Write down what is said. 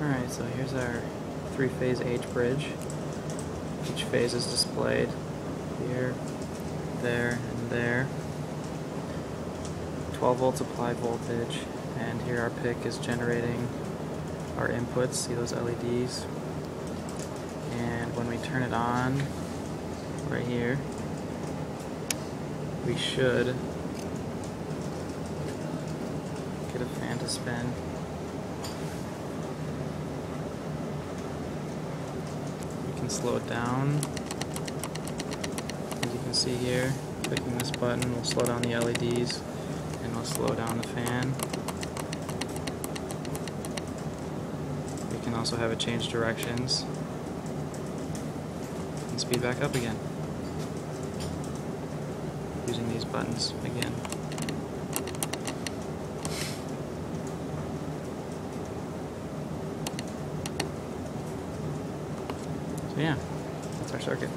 Alright, so here's our three-phase H bridge. Each phase is displayed here, there, and there. 12 volts applied voltage, and here our PIC is generating our inputs, see those LEDs. And when we turn it on, right here, we should get a fan to spin. Can slow it down. As you can see here, clicking this button will slow down the LEDs and will slow down the fan. We can also have it change directions and speed back up again using these buttons again. So yeah, that's our circuit.